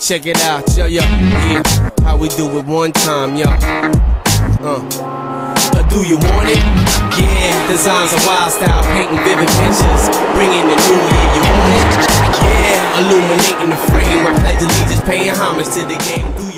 Check it out, yo, yo, yeah. How we do it one time, yo. Uh. uh do you want it? Yeah, designs a wild style, painting vivid pictures, bringing the new year. You want it? Yeah, illuminating the frame. I pledge allegiance, paying homage to the game.